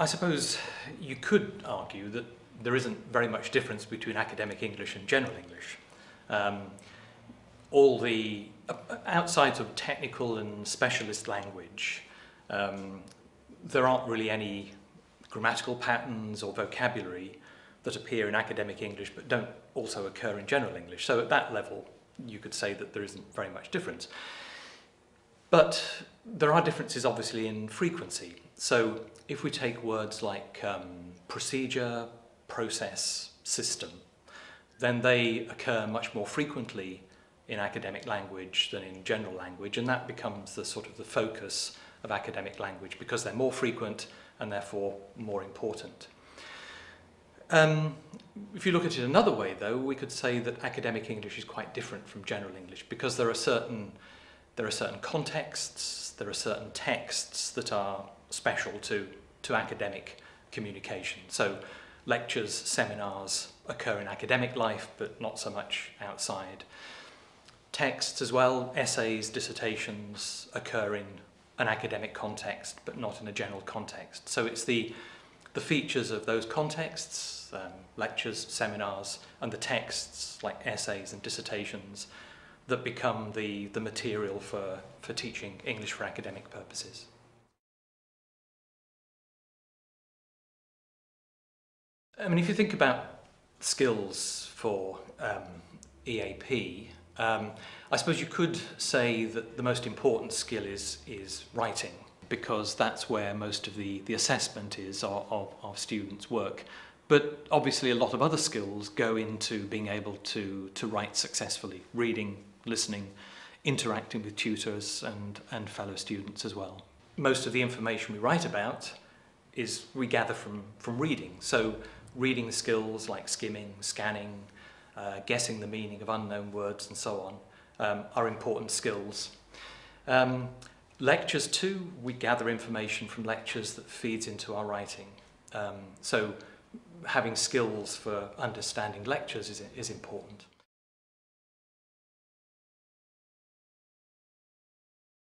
I suppose you could argue that there isn't very much difference between academic English and general English. Um, all the, uh, outside of technical and specialist language, um, there aren't really any grammatical patterns or vocabulary that appear in academic English but don't also occur in general English. So at that level, you could say that there isn't very much difference. But there are differences obviously in frequency. So if we take words like um, procedure, process, system, then they occur much more frequently in academic language than in general language and that becomes the sort of the focus of academic language because they're more frequent and therefore more important. Um, if you look at it another way though, we could say that academic English is quite different from general English because there are certain there are certain contexts, there are certain texts that are special to, to academic communication. So lectures, seminars occur in academic life, but not so much outside. Texts as well, essays, dissertations occur in an academic context, but not in a general context. So it's the, the features of those contexts, um, lectures, seminars, and the texts like essays and dissertations that become the, the material for, for teaching English for academic purposes. I mean, if you think about skills for um, EAP, um, I suppose you could say that the most important skill is, is writing because that's where most of the, the assessment is of, of, of students' work. But obviously a lot of other skills go into being able to, to write successfully, reading, listening, interacting with tutors and, and fellow students as well. Most of the information we write about is we gather from, from reading. So reading skills like skimming, scanning, uh, guessing the meaning of unknown words and so on um, are important skills. Um, lectures too, we gather information from lectures that feeds into our writing. Um, so having skills for understanding lectures is, is important.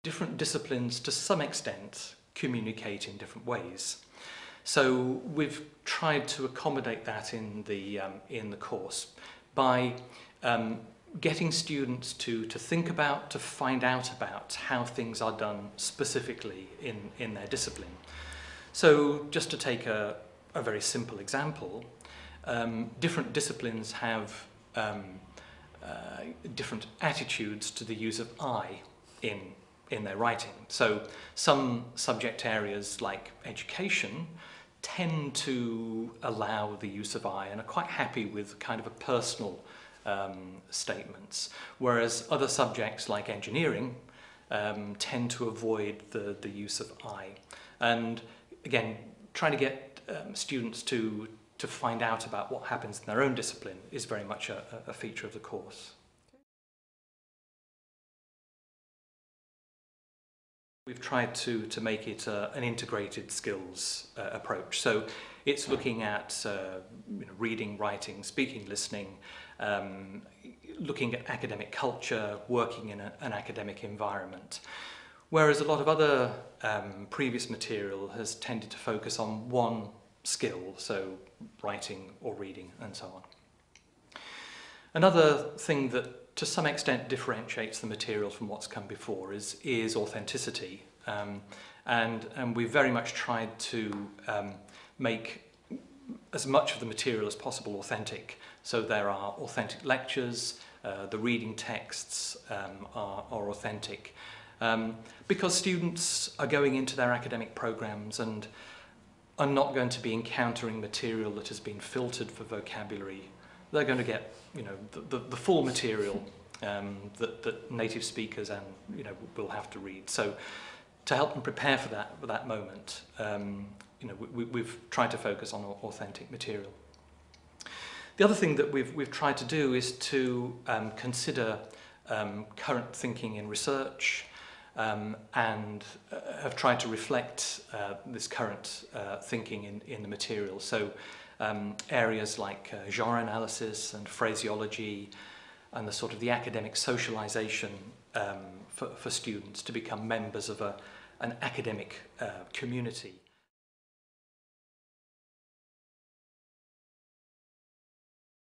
different disciplines to some extent communicate in different ways. So we've tried to accommodate that in the, um, in the course by um, getting students to, to think about, to find out about how things are done specifically in, in their discipline. So just to take a, a very simple example, um, different disciplines have um, uh, different attitudes to the use of I in in their writing. So some subject areas like education tend to allow the use of I and are quite happy with kind of a personal um, statements, whereas other subjects like engineering um, tend to avoid the, the use of I. And again, trying to get um, students to, to find out about what happens in their own discipline is very much a, a feature of the course. We've tried to, to make it uh, an integrated skills uh, approach. So it's looking at uh, you know, reading, writing, speaking, listening, um, looking at academic culture, working in a, an academic environment. Whereas a lot of other um, previous material has tended to focus on one skill, so writing or reading and so on. Another thing that to some extent differentiates the material from what's come before is, is authenticity. Um, and, and we've very much tried to um, make as much of the material as possible authentic. So there are authentic lectures, uh, the reading texts um, are, are authentic. Um, because students are going into their academic programs and are not going to be encountering material that has been filtered for vocabulary they're going to get you know the, the, the full material um, that, that native speakers and you know will have to read. So to help them prepare for that for that moment, um, you know we, we've tried to focus on authentic material. The other thing that we've we've tried to do is to um, consider um, current thinking in research um, and uh, have tried to reflect uh, this current uh, thinking in, in the material. So um, areas like uh, genre analysis and phraseology and the sort of the academic socialization um, for, for students to become members of a, an academic uh, community.